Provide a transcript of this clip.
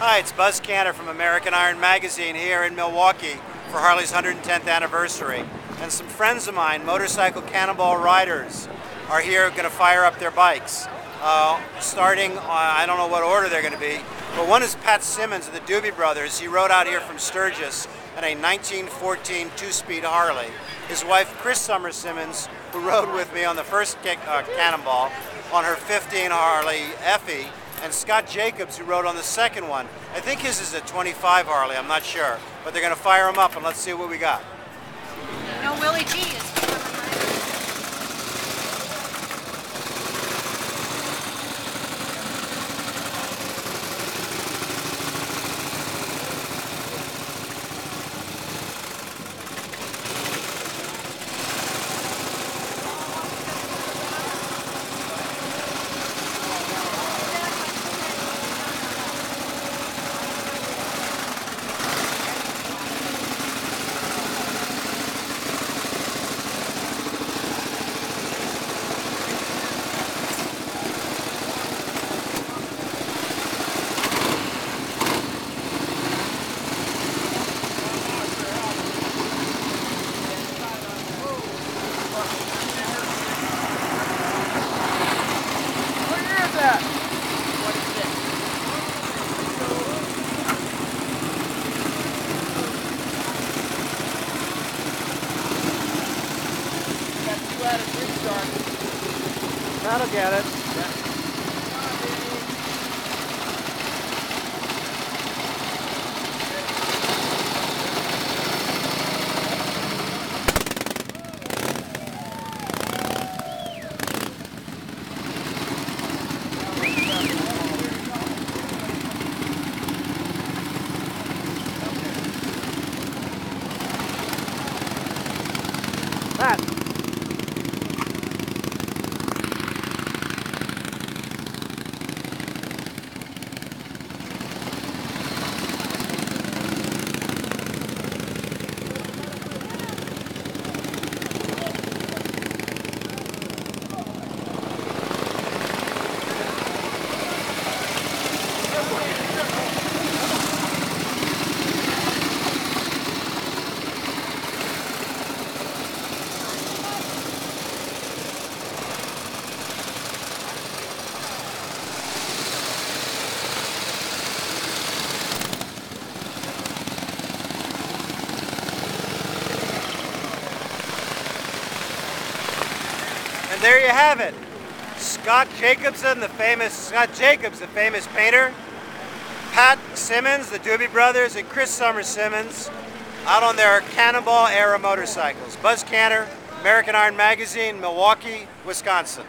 Hi, it's Buzz Kanter from American Iron Magazine here in Milwaukee for Harley's 110th anniversary. And some friends of mine, motorcycle cannonball riders, are here going to fire up their bikes. Uh, starting, uh, I don't know what order they're going to be, but one is Pat Simmons of the Doobie Brothers. He rode out here from Sturgis in a 1914 two-speed Harley. His wife, Cris Sommer Simmons, who rode with me on the first kick, uh, Cannonball, on her 15 Harley Effie, and Scott Jacobs, who rode on the second one. I think his is a 25 Harley, I'm not sure. But they're going to fire him up, and let's see what we got. No, Willie G is That'll get it. That. And there you have it. Scott Jacobson, the famous Scott Jacobs, the famous painter. Pat Simmons, the Doobie Brothers, and Cris Sommer Simmons out on their Cannonball era motorcycles. Buzz Kanter, American Iron Magazine, Milwaukee, Wisconsin.